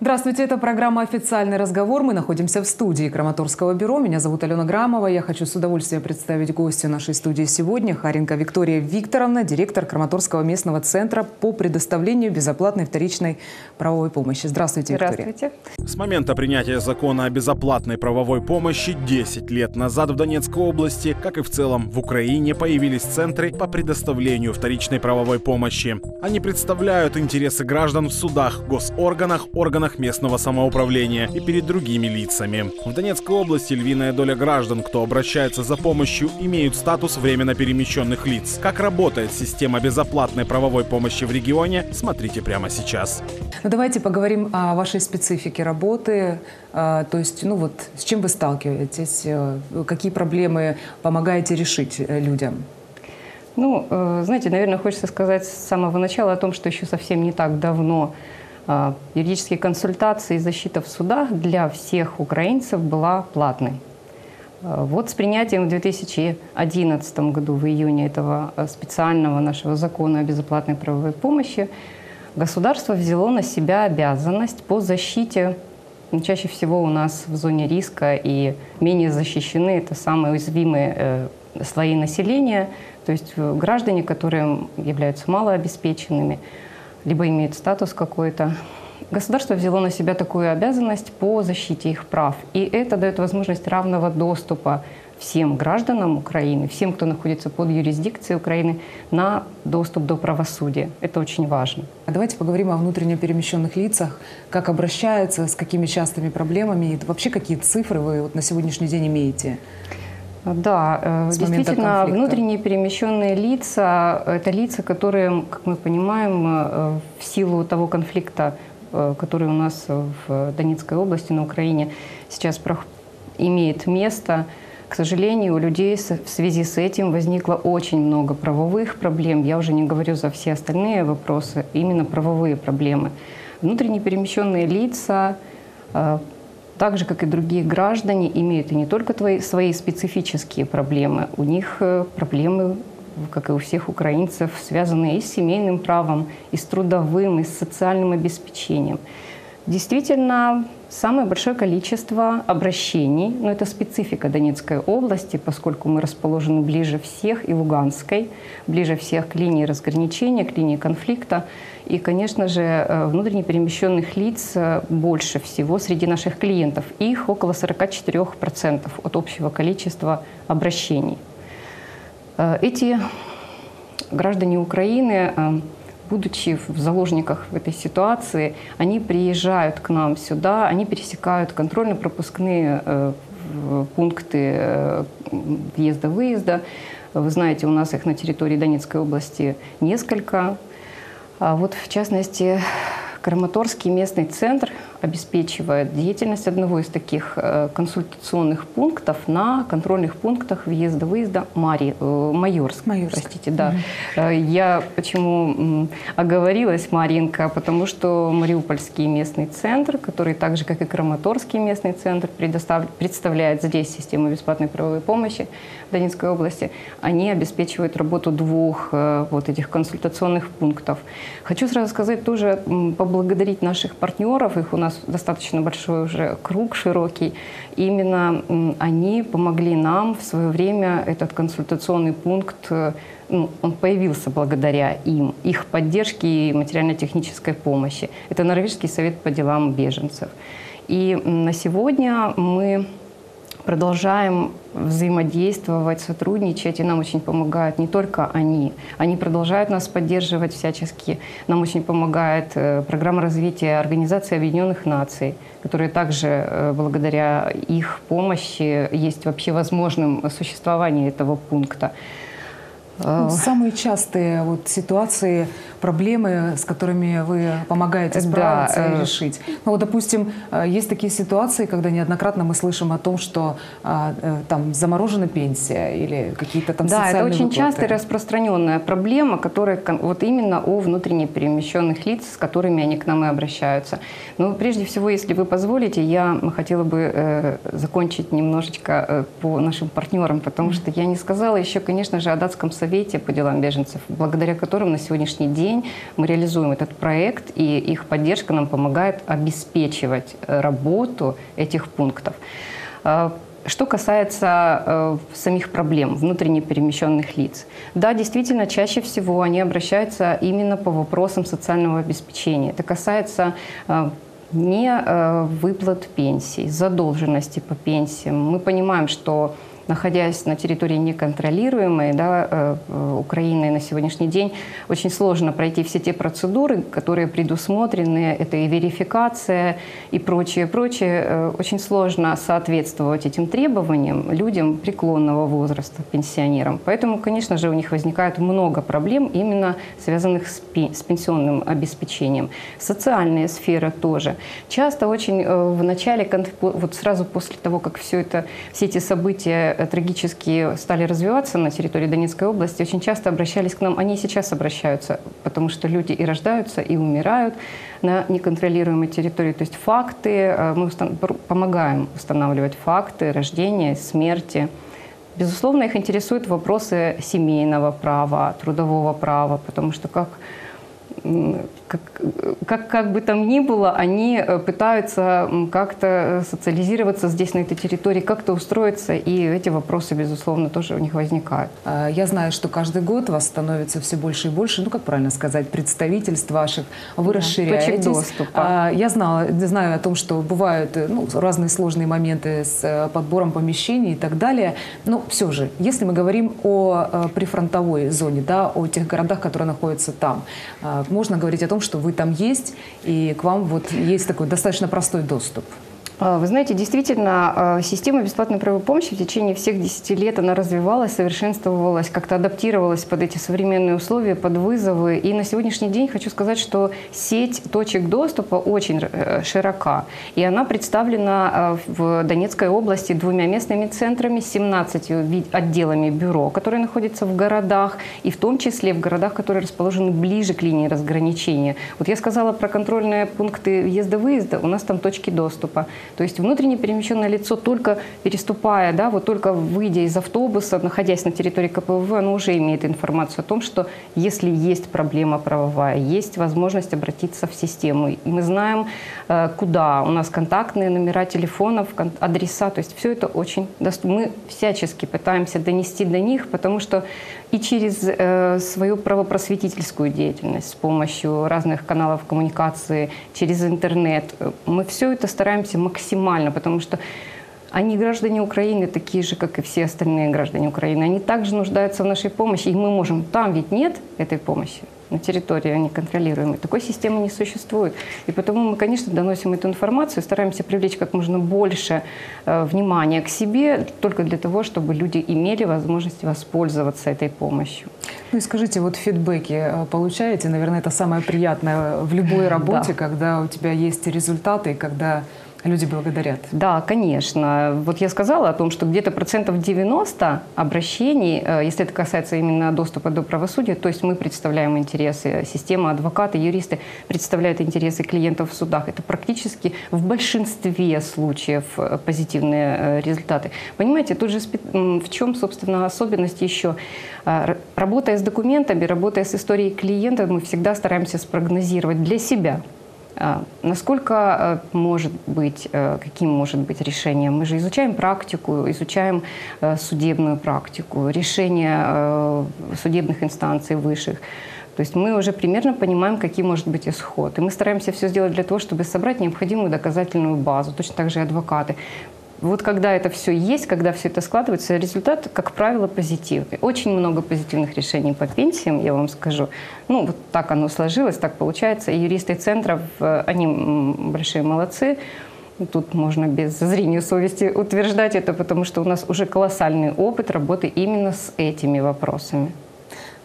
Здравствуйте, это программа «Официальный разговор». Мы находимся в студии Краматорского бюро. Меня зовут Алена Грамова. Я хочу с удовольствием представить гостя нашей студии сегодня. Харенко Виктория Викторовна, директор Краматорского местного центра по предоставлению безоплатной вторичной правовой помощи. Здравствуйте, Виктория. Здравствуйте. С момента принятия закона о безоплатной правовой помощи 10 лет назад в Донецкой области, как и в целом в Украине, появились центры по предоставлению вторичной правовой помощи. Они представляют интересы граждан в судах, госорганах, органах местного самоуправления и перед другими лицами. В Донецкой области львиная доля граждан, кто обращается за помощью, имеют статус временно перемещенных лиц. Как работает система безоплатной правовой помощи в регионе, смотрите прямо сейчас. Ну, давайте поговорим о вашей специфике работы. А, То есть, ну вот, с чем вы сталкиваетесь, э, какие проблемы помогаете решить э, людям? Ну, э, знаете, наверное, хочется сказать с самого начала о том, что еще совсем не так давно юридические консультации и защита в судах для всех украинцев была платной. Э, Вот с принятием в 2011 году, в июне этого э, специального нашего закона о безоплатной правовой помощи, государство взяло на себя обязанность по защите ну, чаще всего у нас в зоне риска и менее защищены это самые уязвимые э, слои населения, то есть э, граждане, которые являются малообеспеченными, либо имеют статус какой-то. Государство взяло на себя такую обязанность по защите их прав. И это дает возможность равного доступа всем гражданам Украины, всем, кто находится под юрисдикцией Украины, на доступ до правосудия. Это очень важно. А давайте поговорим о внутренне перемещенных лицах, как обращаются, с какими частыми проблемами, и вообще какие цифры вы вот на сегодняшний день имеете? Да, э, С действительно, внутренние перемещенные лица – это лица, которые, как мы понимаем, э, в силу того конфликта, э, который у нас в Донецкой области, на Украине, сейчас имеет место, к сожалению, у людей в связи с этим возникло очень много правовых проблем. Я уже не говорю за все остальные вопросы, именно правовые проблемы. Внутренне перемещенные лица так же, как и другие граждане, имеют и не только твои, свои специфические проблемы, у них э, проблемы, как и у всех украинцев, связанные и с семейным правом, и с трудовым, и с социальным обеспечением. Действительно, самое большое количество обращений, но это специфика Донецкой области, поскольку мы расположены ближе всех и Луганской, ближе всех к линии разграничения, к линии конфликта. И, конечно же, э, внутренне перемещенных лиц э, больше всего среди наших клиентов. Их около 44% от общего количества обращений. Э, Эти граждане Украины, будучи в заложниках в этой ситуации, они приезжают к нам сюда, они пересекают контрольно-пропускные э, пункты э, въезда-выезда. Вы знаете, у нас их на территории Донецкой области несколько. А вот в частности, Краматорский местный центр обеспечивает деятельность одного из таких э, консультационных пунктов на контрольных пунктах въезда-выезда Мари, э, Майорск. Майорск. Простите, да. Э, Я почему оговорилась, Маринка, потому что Мариупольский местный центр, который так же, как и Краматорский местный центр, представляет здесь систему бесплатной правовой помощи в Донецкой области, они обеспечивают работу двух вот этих консультационных пунктов. Хочу сразу сказать тоже, поблагодарить наших партнеров, их у нас достаточно большой уже круг, широкий. Именно они помогли нам в свое время этот консультационный пункт э, ну, он появился благодаря им, их поддержке и материально-технической помощи. Это Норвежский совет по делам беженцев. И на сегодня мы продолжаем взаимодействовать, сотрудничать, и нам очень помогают не только они. Они продолжают нас поддерживать всячески. Нам очень помогает э, программа развития Организации Объединенных Наций, которая также э, благодаря их помощи есть вообще возможным существование этого пункта. Ну, самые частые вот ситуации, проблемы, с которыми вы помогаете Да, справиться и э, решить. Ну вот, допустим, э, есть такие ситуации, когда неоднократно мы слышим о том, что а, э, там заморожена пенсия или какие-то там Да, это социальные очень выплаты. частая и распространенная проблема, которая вот именно о внутренне перемещенных лиц, с которыми они к нам и обращаются. Но прежде всего, если вы позволите, я хотела бы э, закончить немножечко э, по нашим партнерам, потому что я не сказала еще, конечно же, о датском совете Совете по делам беженцев, благодаря которым на сегодняшний день мы реализуем этот проект, и их поддержка нам помогает обеспечивать работу этих пунктов. Что касается э, самих проблем внутренне перемещенных лиц, да, действительно, чаще всего они обращаются именно по вопросам социального обеспечения. Это касается э, не э, выплат пенсий, задолженности по пенсиям. Мы понимаем, что находясь на территории неконтролируемой да, э, э, Украины на сегодняшний день, очень сложно пройти все те процедуры, которые предусмотрены. Это и верификация, и прочее, прочее. Э, очень сложно соответствовать этим требованиям людям преклонного возраста, пенсионерам. Поэтому, конечно же, у них возникает много проблем, именно связанных с, пенсионным обеспечением. Социальная сфера тоже. Часто очень в начале, вот сразу после того, как все это, все эти события Э, трагически стали развиваться на территории Донецкой области, очень часто обращались к нам, они и сейчас обращаются, потому что люди и рождаются, и умирают на неконтролируемой территории. То есть факты, э, мы помогаем устанавливать факты рождения, смерти. Безусловно, их интересуют вопросы семейного права, трудового права, потому что как как, как, как бы там ни было, они э, пытаются как-то э, социализироваться здесь, на этой территории, как-то устроиться, и эти вопросы, безусловно, тоже у них возникают. А, я знаю, что каждый год вас становится все больше и больше, ну, как правильно сказать, представительств ваших, вы да, расширяетесь. доступа. А, я знала, знаю о том, что бывают э, ну, разные сложные моменты с подбором помещений и так далее, но все же, если мы говорим о прифронтовой зоне, да, о тех городах, которые находятся там, можно говорить о том, что вы там есть, и к вам вот есть такой достаточно простой доступ. А, вы знаете, действительно, а, система бесплатной правовой помощи в течение всех 10 лет она развивалась, совершенствовалась, как-то адаптировалась под эти современные условия, под вызовы. И на сегодняшний день хочу сказать, что сеть точек доступа очень э, широка. И она представлена а, в Донецкой области двумя местными центрами, 17 отделами бюро, которые находятся в городах, и в том числе в городах, которые расположены ближе к линии разграничения. Вот я сказала про контрольные пункты въезда-выезда, у нас там точки доступа. То есть внутренне перемещенное лицо только переступая, да, вот только выйдя из автобуса, находясь на территории КПВ, оно уже имеет информацию о том, что если есть проблема правовая, есть возможность обратиться в систему. И мы знаем, э, куда. У нас контактные номера телефонов, адреса, то есть все это очень доступно. Мы всячески пытаемся донести до них, потому что и через э, свою правопросветительскую деятельность с помощью разных каналов коммуникации, через интернет, э, мы все это стараемся максимально, потому что они граждане Украины, такие же, как и все остальные граждане Украины. Они также нуждаются в нашей помощи, и мы можем... Там ведь нет этой помощи на территории неконтролируемой. Такой системы не существует. И потому мы, конечно, доносим эту информацию, стараемся привлечь как можно больше э, внимания к себе, только для того, чтобы люди имели возможность воспользоваться этой помощью. Ну и скажите, вот фидбэки э, получаете? Наверное, это самое приятное в любой работе, да. когда у тебя есть результаты, когда Люди благодарят. Да, конечно. Вот я сказала о том, что где-то процентов 90 обращений, э, если это касается именно доступа до правосудия, то есть мы представляем интересы, система, адвокаты, юристы представляют интересы клиентов в судах. Это практически в большинстве случаев э, позитивные э, результаты. Понимаете, тут же в чем, собственно, особенность еще? Работая с документами, работая с историей клиента, мы всегда стараемся спрогнозировать для себя – насколько э, может быть, э, каким может быть решение? Мы же изучаем практику, изучаем судебную практику, решения судебных инстанций высших. То есть мы уже примерно понимаем, каким может быть исход. И мы стараемся все сделать для того, чтобы собрать необходимую доказательную базу. Точно так же и адвокаты. Вот когда это все есть, когда все это складывается, результат, как правило, позитивный. Очень много позитивных решений по пенсиям, я вам скажу. Ну, вот так оно сложилось, так получается. И юристы центров, они большие молодцы. Тут можно без зрения совести утверждать это, потому что у нас уже колоссальный опыт работы именно с этими вопросами.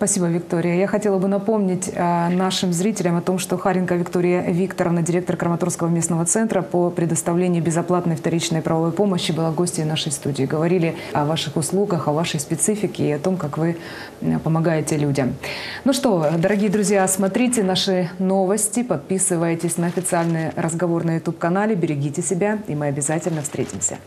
Спасибо, Виктория. Я хотела бы напомнить э, нашим зрителям о том, что Харенко Виктория Викторовна, директор Краматорского местного центра по предоставлению безоплатной вторичной правовой помощи, была гостьей нашей студии. Говорили о ваших услугах, о вашей специфике и о том, как вы э, помогаете людям. Ну что, дорогие друзья, смотрите наши новости, подписывайтесь на официальный разговор на YouTube-канале, берегите себя, и мы обязательно встретимся.